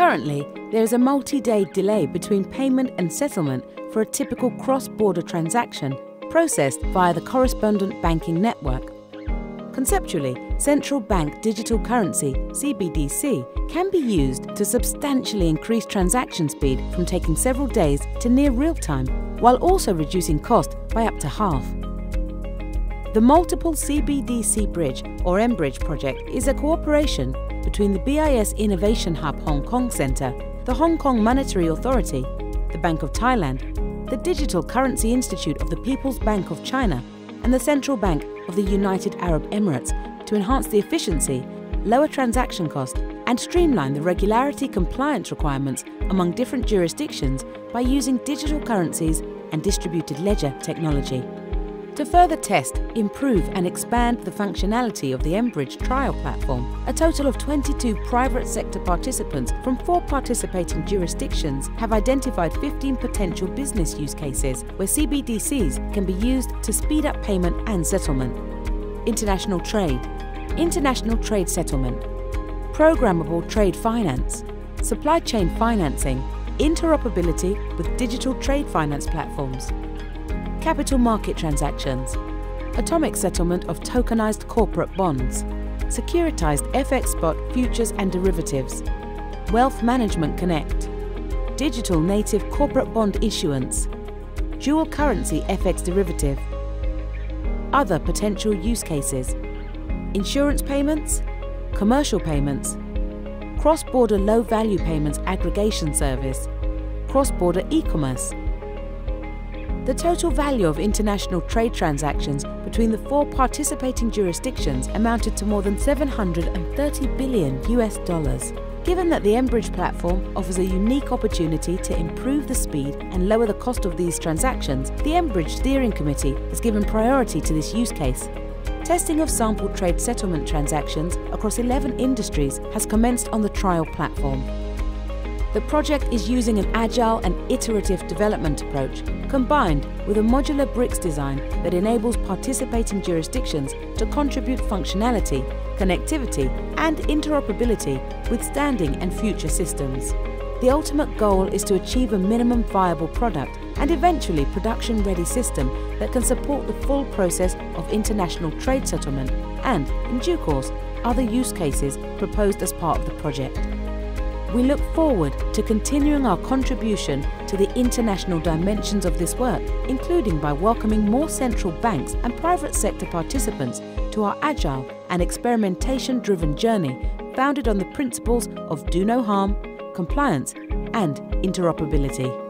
Currently, there is a multi-day delay between payment and settlement for a typical cross-border transaction processed via the correspondent banking network. Conceptually, central bank digital currency CBDC can be used to substantially increase transaction speed from taking several days to near real time, while also reducing cost by up to half. The Multiple CBDC Bridge or mBridge project is a cooperation between the BIS Innovation Hub Hong Kong Centre, the Hong Kong Monetary Authority, the Bank of Thailand, the Digital Currency Institute of the People's Bank of China, and the Central Bank of the United Arab Emirates to enhance the efficiency, lower transaction cost, and streamline the regularity compliance requirements among different jurisdictions by using digital currencies and distributed ledger technology. To further test, improve and expand the functionality of the mBridge trial platform, a total of 22 private sector participants from four participating jurisdictions have identified 15 potential business use cases where CBDCs can be used to speed up payment and settlement. International trade, international trade settlement, programmable trade finance, supply chain financing, interoperability with digital trade finance platforms, capital market transactions, atomic settlement of tokenized corporate bonds, securitized FX spot futures and derivatives, Wealth Management Connect, digital native corporate bond issuance, dual currency FX derivative, other potential use cases, insurance payments, commercial payments, cross-border low-value payments aggregation service, cross-border e-commerce, the total value of international trade transactions between the four participating jurisdictions amounted to more than 730 billion US dollars. Given that the mBridge platform offers a unique opportunity to improve the speed and lower the cost of these transactions, the mBridge Steering Committee has given priority to this use case. Testing of sample trade settlement transactions across 11 industries has commenced on the trial platform. The project is using an agile and iterative development approach combined with a modular bricks design that enables participating jurisdictions to contribute functionality, connectivity and interoperability with standing and future systems. The ultimate goal is to achieve a minimum viable product and eventually production-ready system that can support the full process of international trade settlement and, in due course, other use cases proposed as part of the project. We look forward to continuing our contribution to the international dimensions of this work, including by welcoming more central banks and private sector participants to our agile and experimentation driven journey founded on the principles of do no harm, compliance, and interoperability.